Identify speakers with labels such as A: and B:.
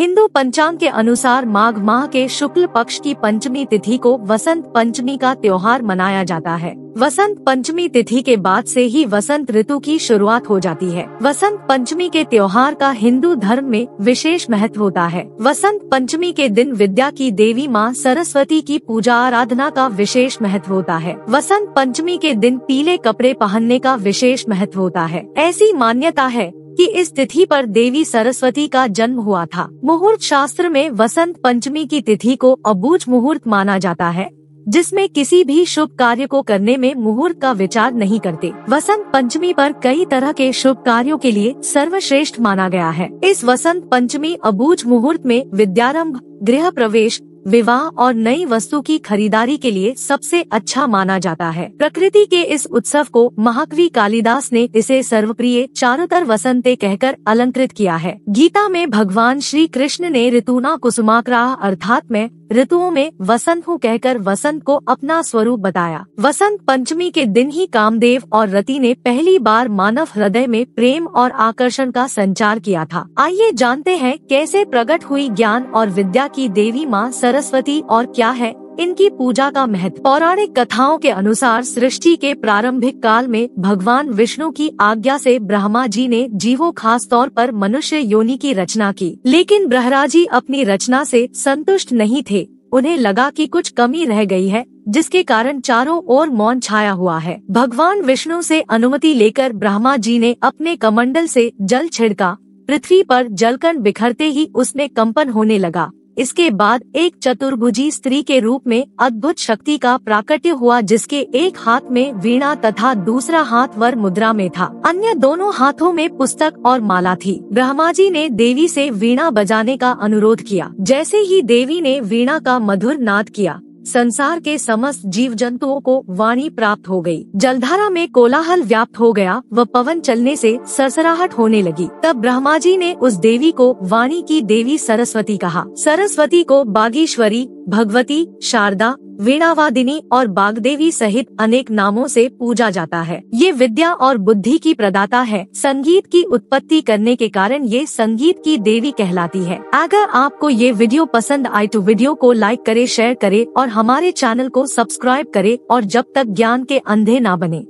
A: हिंदू पंचांग के अनुसार माघ माह के शुक्ल पक्ष की पंचमी तिथि को वसंत पंचमी का त्योहार मनाया जाता है। वसंत पंचमी तिथि के बाद से ही वसंत ऋतु की शुरुआत हो जाती है। वसंत पंचमी के त्योहार का हिंदू धर्म में विशेष महत्व होता है। वसंत पंचमी के दिन विद्या की देवी माँ सरस्वती की पूजा आराधना का विशेष महत्व होता है। वसंत पंचमी के दिन पीले कपड़े पहनने का विशेष महत्व होता है। ऐसी मान्यता है कि इस तिथि पर देवी सरस्वती का जन्म हुआ था। मुहूर्त शास्त्र में वसंत पंचमी की तिथि को अबूझ मुहूर्त माना जाता है, जिसमें किसी भी शुभ कार्य को करने में मुहूर्त का विचार नहीं करते। वसंत पंचमी पर कई तरह के शुभ कार्यों के लिए सर्वश्रेष्ठ माना गया है। इस वसंत पंचमी अबूझ मुहूर्त में विद्यारंभ, गृह प्रवेश विवाह और नई वस्तु की खरीदारी के लिए सबसे अच्छा माना जाता है। प्रकृति के इस उत्सव को महाकवि कालिदास ने इसे सर्वप्रिय चारोतर वसंते कहकर अलंकृत किया है। गीता में भगवान श्री कृष्ण ने ऋतुना कुसुमाग्रह अर्थात में ऋतुओं में वसंत हूँ कहकर वसंत को अपना स्वरूप बताया। वसंत पंचमी के दिन ही कामदेव और रति ने पहली बार मानव हृदय में प्रेम और आकर्षण का संचार किया था। आइए जानते हैं कैसे प्रकट हुई ज्ञान और विद्या की देवी माँ सरस्वती और क्या है इनकी पूजा का महत्व पौराणिक कथाओं के अनुसार सृष्टि के प्रारंभिक काल में भगवान विष्णु की आज्ञा से ब्रह्मा जी ने जीवों, खास तौर पर मनुष्य योनि की रचना की। लेकिन ब्रहराजी अपनी रचना से संतुष्ट नहीं थे। उन्हें लगा कि कुछ कमी रह गई है, जिसके कारण चारों ओर मौन छाया हुआ है। भगवान विष्णु से अनुमति लेकर ब्रह्मा जी ने अपने कमंडल से जल छिड़का, पृथ्वी पर जलकण बिखरते ही उसमें कंपन होने लगा। इसके बाद एक चतुर्भुजी स्त्री के रूप में अद्भुत शक्ति का प्राकट्य हुआ जिसके एक हाथ में वीणा तथा दूसरा हाथ वर मुद्रा में था। अन्य दोनों हाथों में पुस्तक और माला थी। ब्रह्मा जी ने देवी से वीणा बजाने का अनुरोध किया। जैसे ही देवी ने वीणा का मधुर नाद किया संसार के समस्त जीव जंतुओं को वाणी प्राप्त हो गई। जलधारा में कोलाहल व्याप्त हो गया व पवन चलने से सरसराहट होने लगी तब ब्रह्मा जी ने उस देवी को वाणी की देवी सरस्वती कहा सरस्वती को बागेश्वरी, भगवती, शारदा वीणावादिनी और बागदेवी सहित अनेक नामों से पूजा जाता है। ये विद्या और बुद्धि की प्रदाता है। संगीत की उत्पत्ति करने के कारण ये संगीत की देवी कहलाती है। अगर आपको ये वीडियो पसंद आए तो वीडियो को लाइक करे, शेयर करे और हमारे चैनल को सब्सक्राइब करे और जब तक ज्ञान के अंधे ना बने।